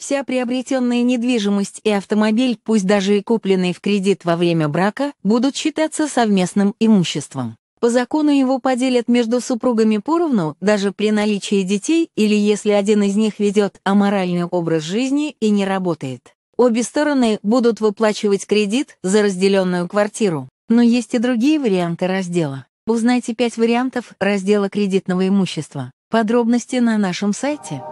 Вся приобретенная недвижимость и автомобиль, пусть даже и купленный в кредит во время брака, будут считаться совместным имуществом. По закону его поделят между супругами поровну, даже при наличии детей или если один из них ведет аморальный образ жизни и не работает. Обе стороны будут выплачивать кредит за разделенную квартиру. Но есть и другие варианты раздела. Узнайте пять вариантов раздела кредитного имущества. Подробности на нашем сайте.